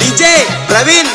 DJ Praveen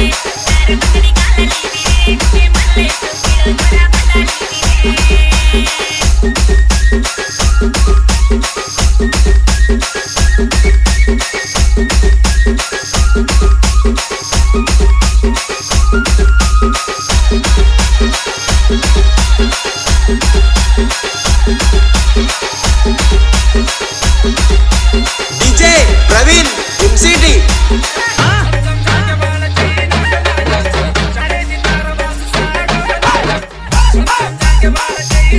MCT DJ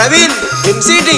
Praveen MCT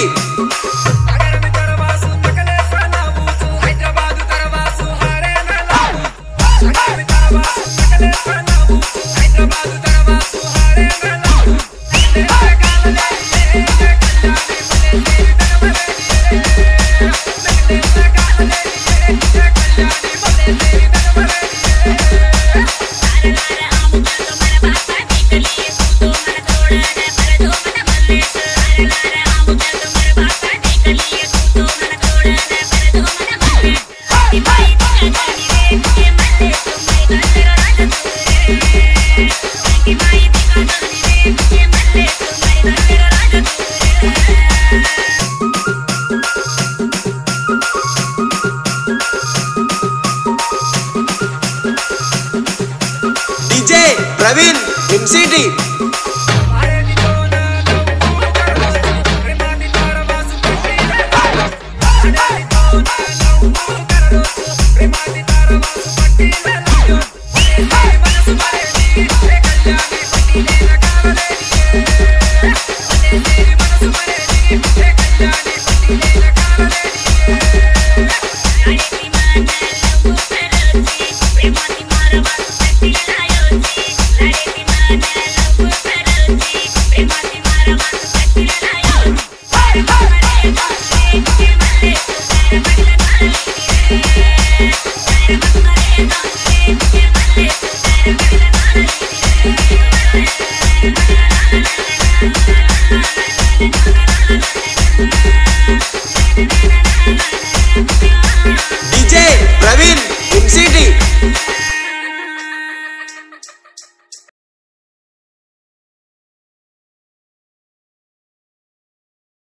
DJ Praveen